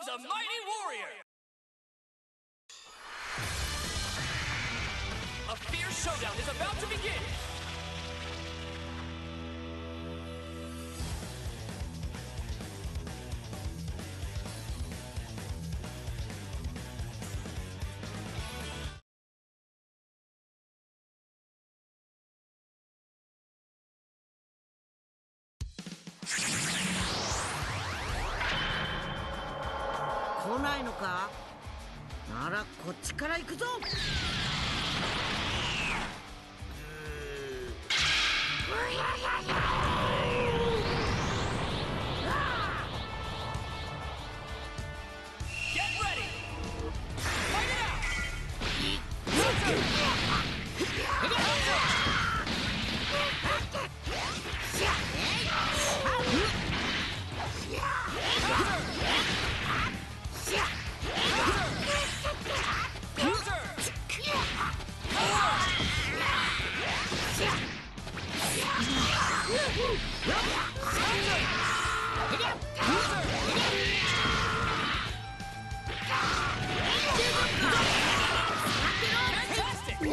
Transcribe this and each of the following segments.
A mighty warrior! A fierce showdown is about to begin! 来ないのか？ならこっちから行くぞ！うややや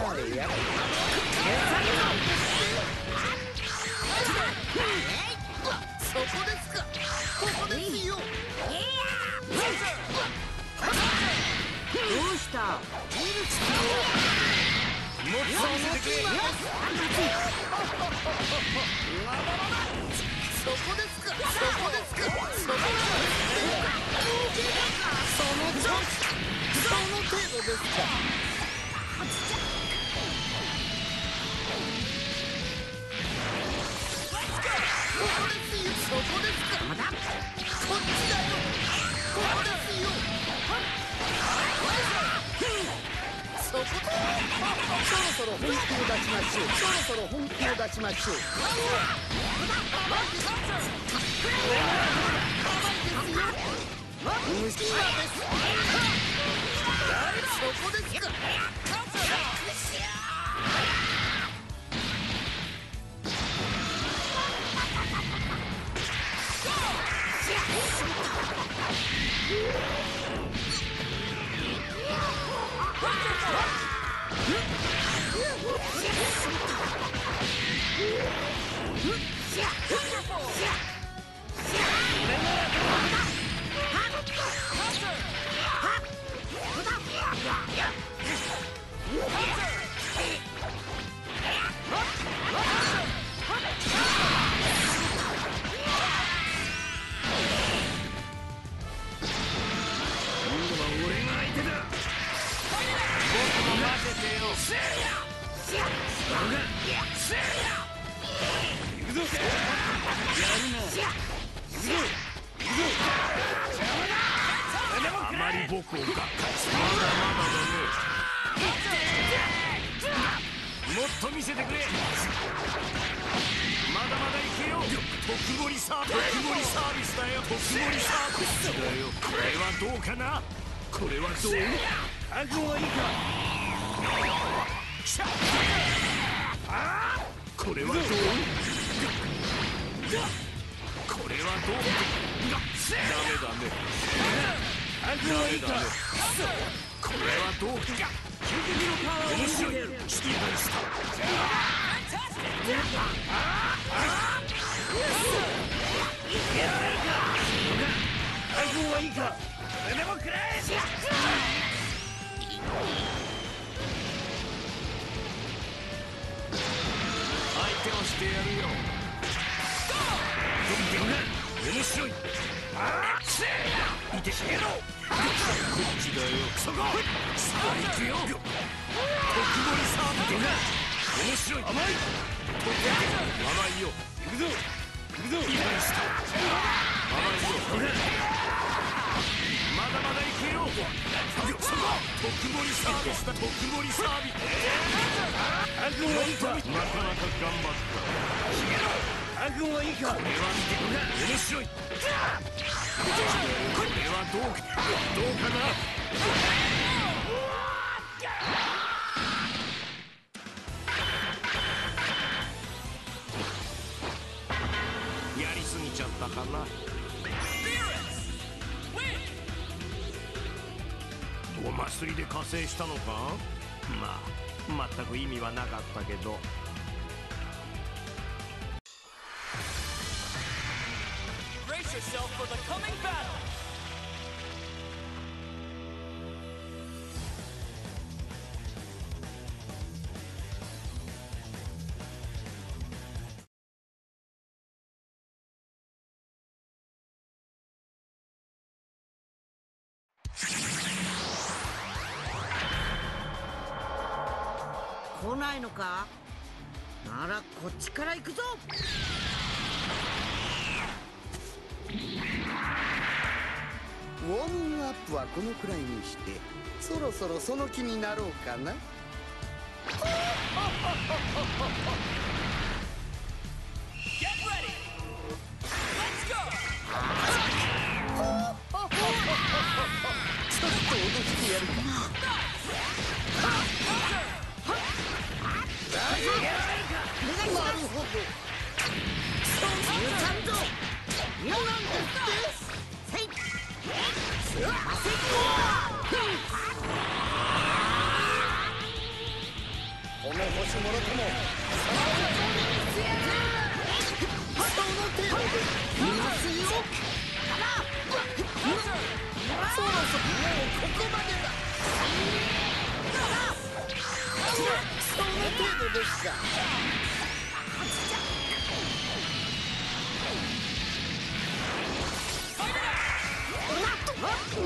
その程度ですか本気を出しましょうそろそろ本気を出しましょう虫ですそこですかあまり僕をがっかりするまだまだだねもっと見せてくれ。まだまだいけよ特盛りサービス特盛りサービスだよ特盛りサービスだよこれ。はどうかなこれ。はどう覚悟はいいかこれ。はどうこれ。はどうダメダメ覚悟はいいかこれはどうか。究極のパワーを見せるシティバイスター覚悟はいいかそれでもくれ相手をしてやるよどんどん面白いあっいてしげろこっちだよ。そこさあ行くよ。特盛りサーブ面白い。甘い。甘いよ行くぞ。行くぞ。いいした甘いよまだまだ行くよ特盛りサービスだ特盛りサービスはいいかなかなか頑張った。覚悟はいいか。これは面白いこれはどうかどうかな？ぎちゃったかな？お祭りで加勢したのか？まあ全く意味はなかったけど。Yourself for the coming battle.? 来ないのかならこっちから行くぞウォーミングアップはこのくらいにしてそろそろその気になろうかな Get ready. Let's go. ちょっと脅してやるか.なるほどその程度でいま大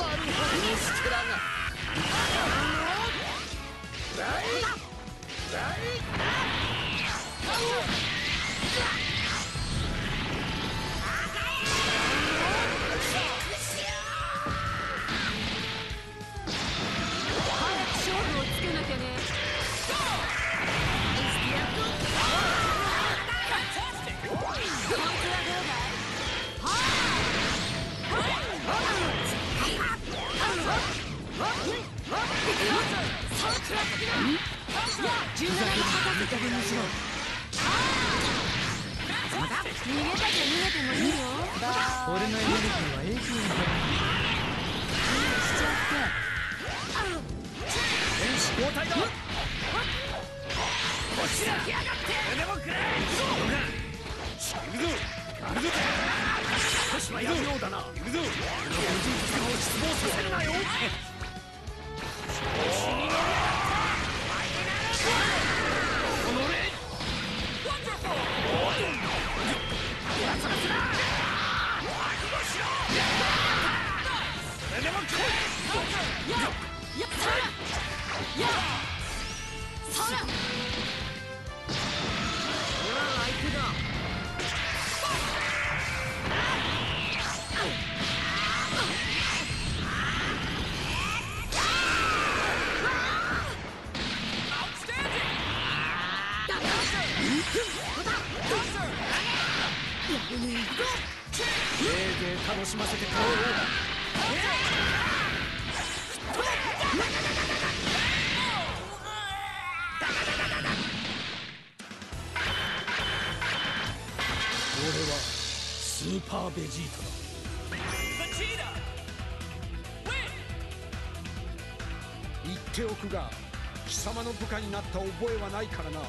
よ。うだな行くぞ俺の個人的を失望させるなよ楽しませてくれ。よはスーパーベジータだ.言っておくが貴様の部下になった覚えはないからな